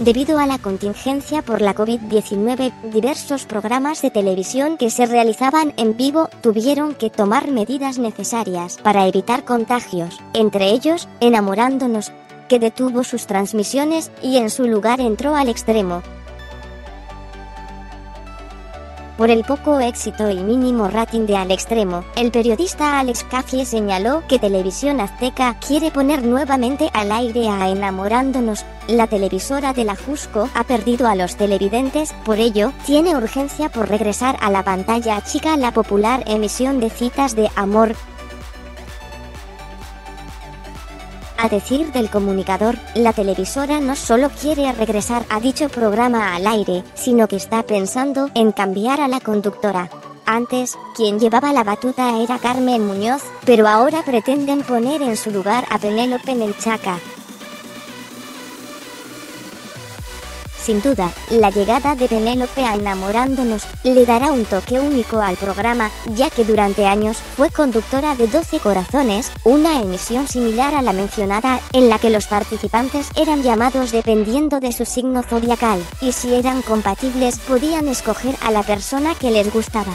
Debido a la contingencia por la COVID-19, diversos programas de televisión que se realizaban en vivo tuvieron que tomar medidas necesarias para evitar contagios, entre ellos, enamorándonos, que detuvo sus transmisiones y en su lugar entró al extremo, por el poco éxito y mínimo rating de Al Extremo, el periodista Alex Caffie señaló que Televisión Azteca quiere poner nuevamente al aire a Enamorándonos. La televisora de la Jusco ha perdido a los televidentes, por ello, tiene urgencia por regresar a la pantalla chica la popular emisión de citas de amor, A decir del comunicador, la televisora no solo quiere regresar a dicho programa al aire, sino que está pensando en cambiar a la conductora. Antes, quien llevaba la batuta era Carmen Muñoz, pero ahora pretenden poner en su lugar a Penélope Menchaca, Sin duda, la llegada de Penélope a Enamorándonos le dará un toque único al programa, ya que durante años fue conductora de 12 Corazones, una emisión similar a la mencionada, en la que los participantes eran llamados dependiendo de su signo zodiacal, y si eran compatibles podían escoger a la persona que les gustaba.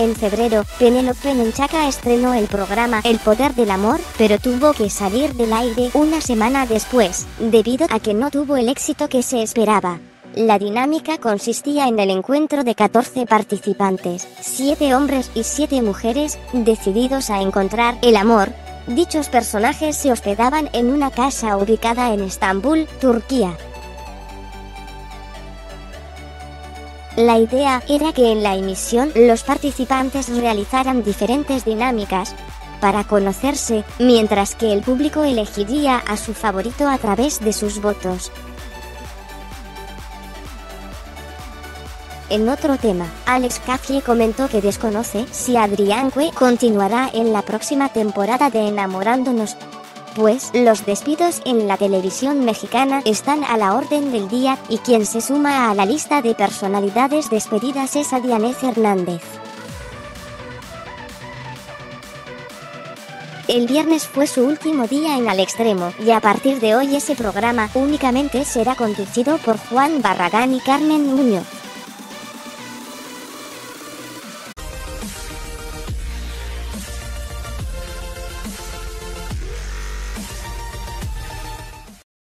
En febrero, Penélope Menchaca estrenó el programa El Poder del Amor, pero tuvo que salir del aire una semana después, debido a que no tuvo el éxito que se esperaba. La dinámica consistía en el encuentro de 14 participantes, 7 hombres y 7 mujeres, decididos a encontrar el amor. Dichos personajes se hospedaban en una casa ubicada en Estambul, Turquía. La idea era que en la emisión los participantes realizaran diferentes dinámicas para conocerse, mientras que el público elegiría a su favorito a través de sus votos. En otro tema, Alex Caffey comentó que desconoce si Adrián Cue continuará en la próxima temporada de Enamorándonos, pues los despidos en la televisión mexicana están a la orden del día y quien se suma a la lista de personalidades despedidas es Adianez Hernández. El viernes fue su último día en Al Extremo, y a partir de hoy ese programa únicamente será conducido por Juan Barragán y Carmen Muñoz.